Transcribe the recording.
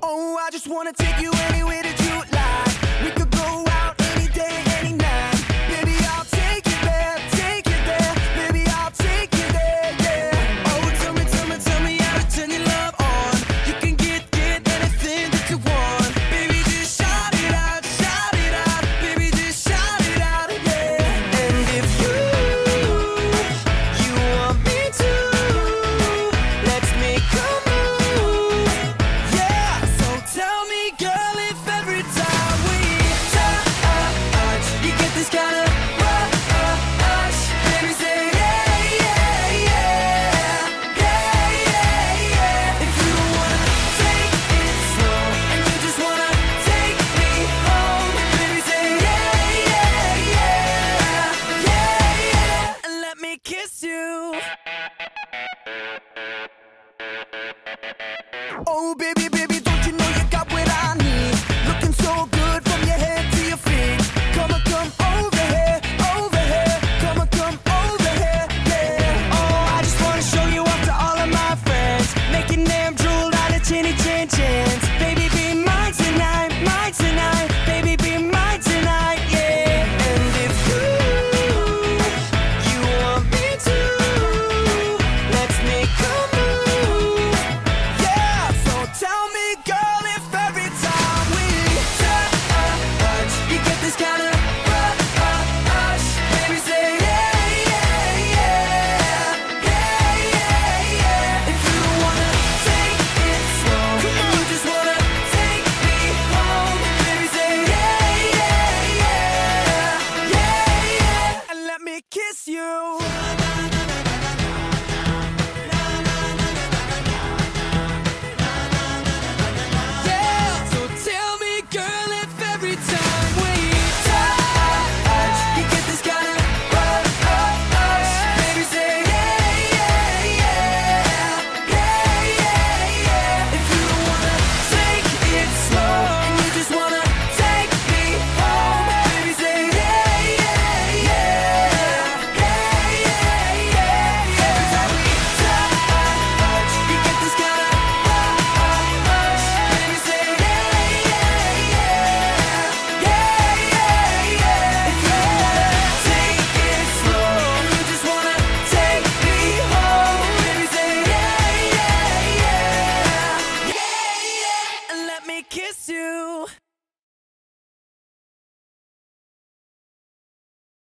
Oh, I just wanna take you anywhere that you like. Oh, baby, baby. kiss you.